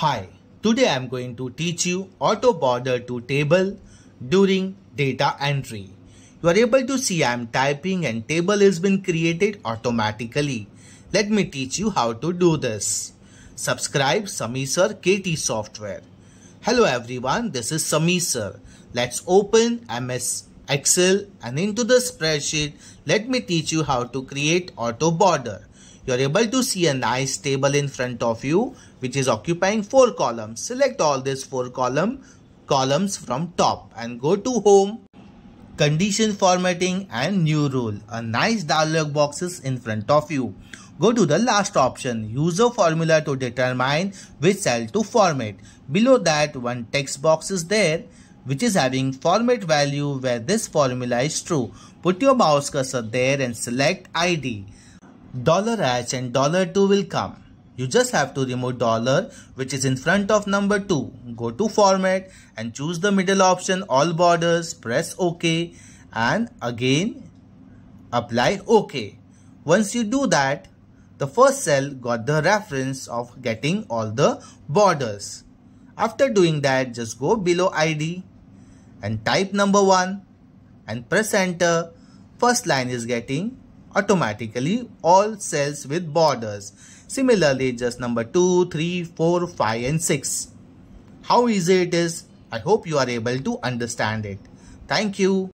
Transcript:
Hi, today I am going to teach you auto border to table during data entry. You are able to see I am typing and table has been created automatically. Let me teach you how to do this. Subscribe Samir Sir KT Software. Hello everyone, this is Samir Sir. Let's open MS Excel and into the spreadsheet, let me teach you how to create auto border you are able to see a nice table in front of you which is occupying four columns. Select all these four column columns from top and go to home condition formatting and new rule. A nice dialog box is in front of you. Go to the last option, use a formula to determine which cell to format. Below that one text box is there which is having format value where this formula is true. Put your mouse cursor there and select ID dollar $h and dollar $2 will come. You just have to remove dollar which is in front of number 2. Go to format and choose the middle option all borders. Press OK and again apply OK. Once you do that, the first cell got the reference of getting all the borders. After doing that, just go below ID and type number 1 and press enter. First line is getting automatically all cells with borders. Similarly, just number 2, 3, 4, 5 and 6. How easy it is? I hope you are able to understand it. Thank you.